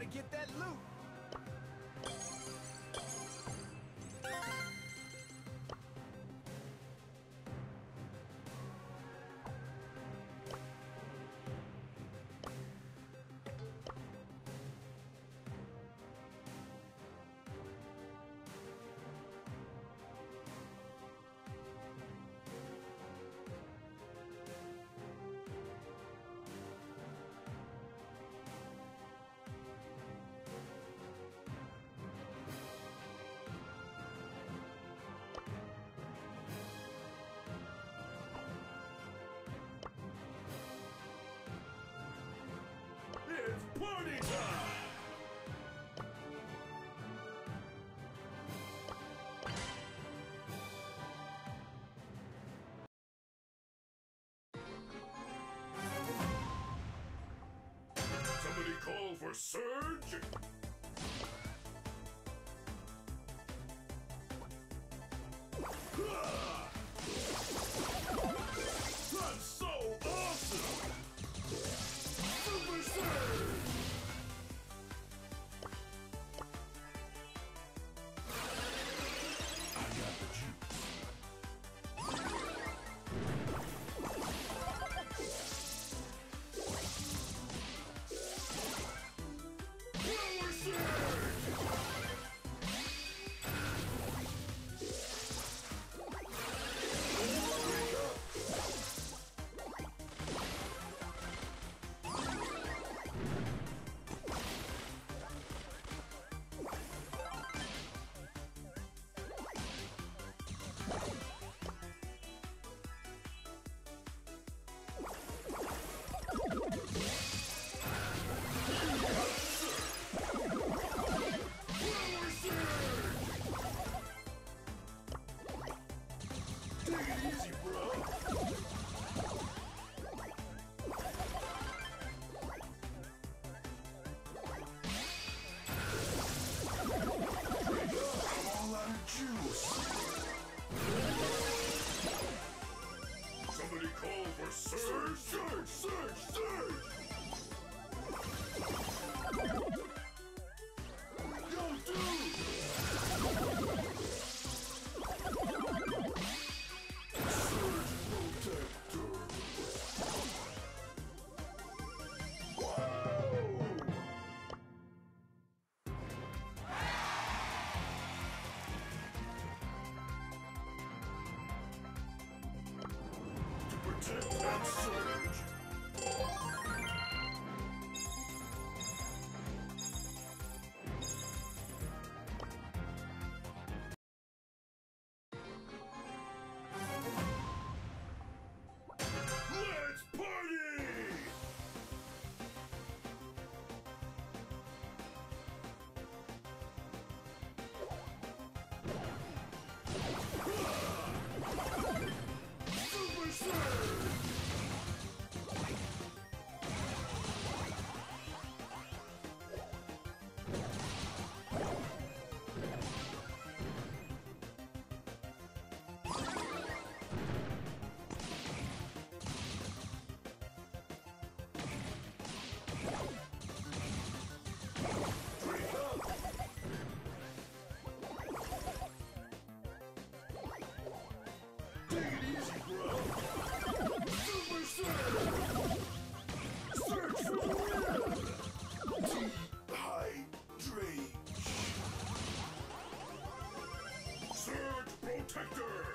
gotta get that loot. Party time! Somebody call for Surge! Take answer. Protector!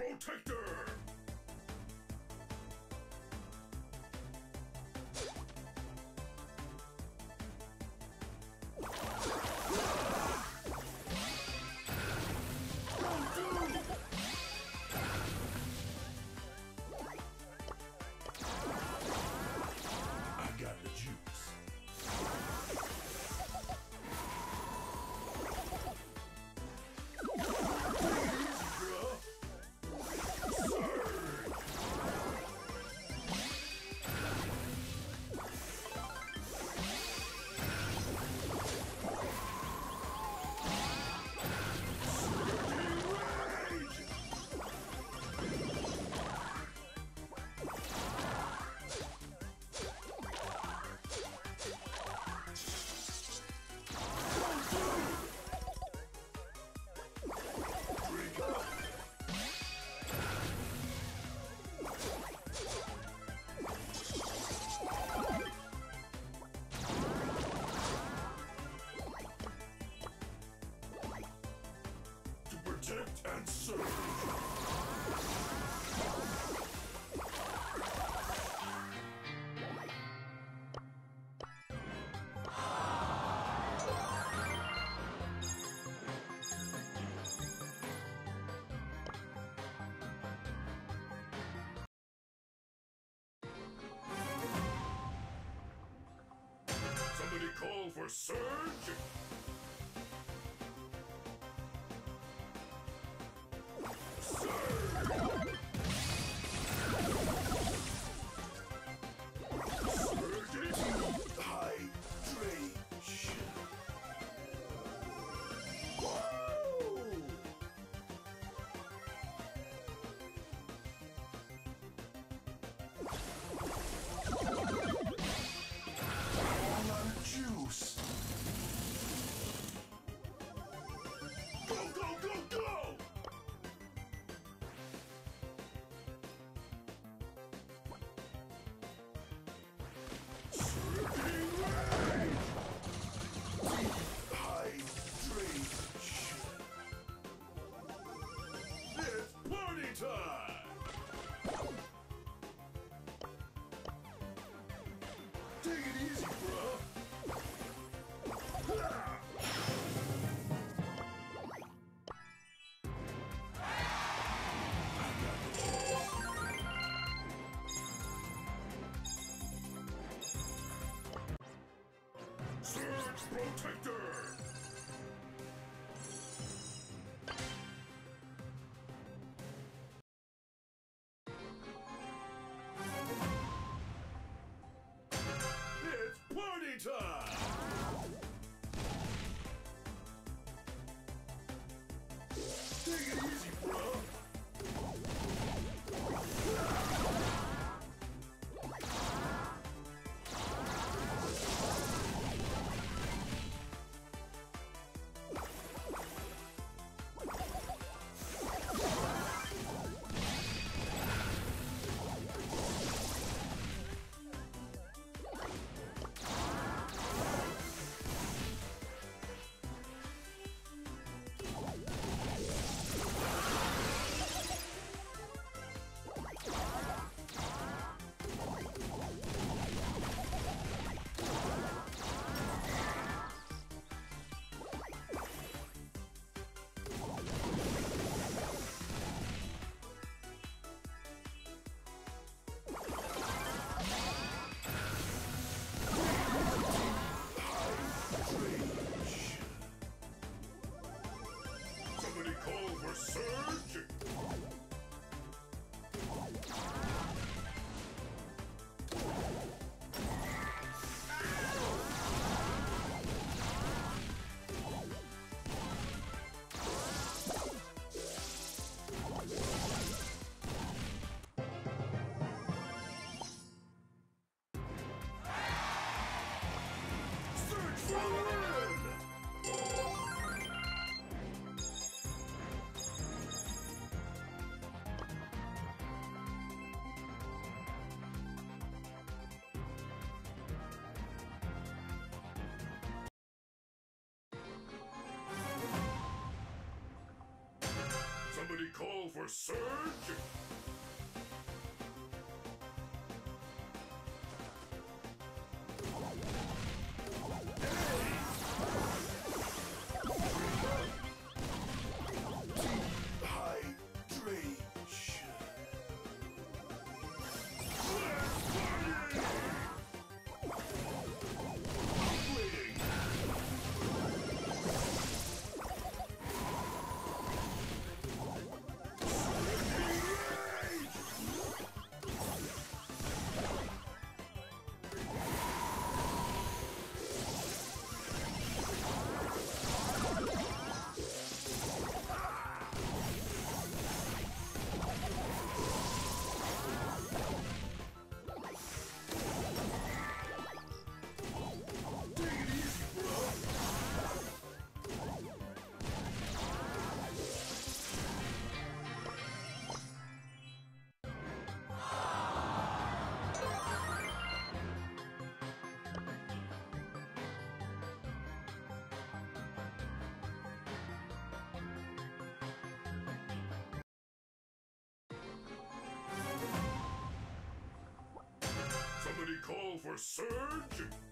Protector! Surge! Protector! It's party time! Somebody call for Surge! Call for Surge!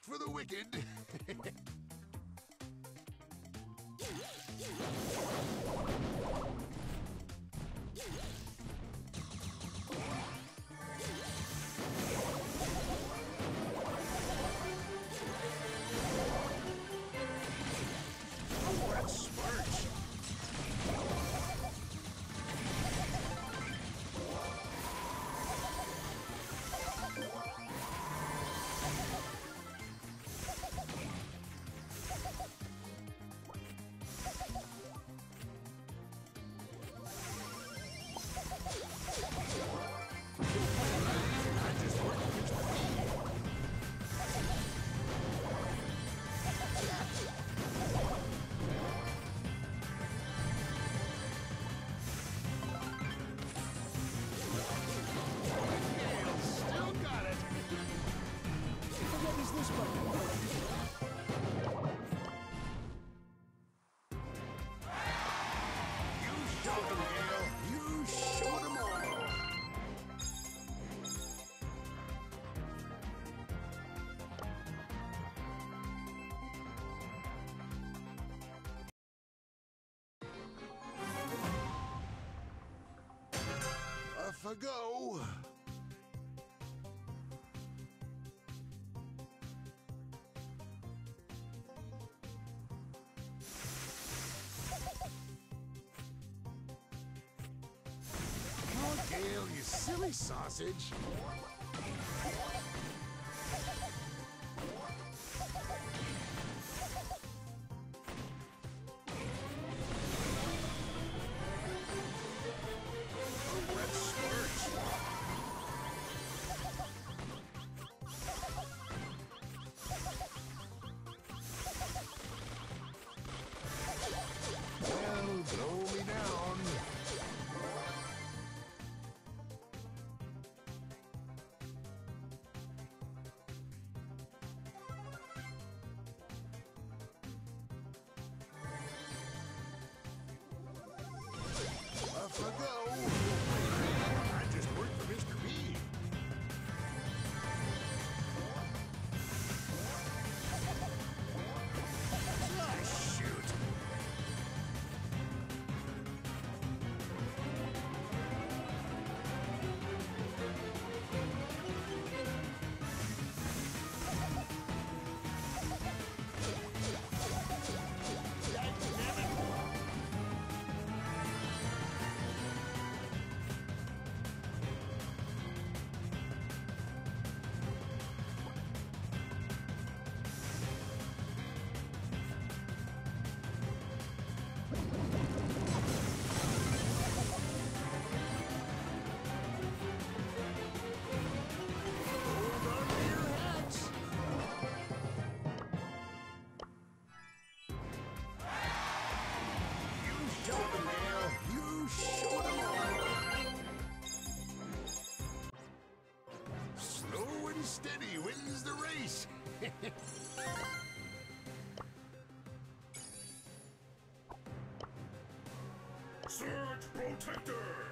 For the wicked. a go. Come on, Gale, you silly sausage. Surge Protector!